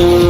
Thank you.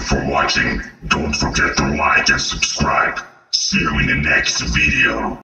for watching. Don't forget to like and subscribe. See you in the next video.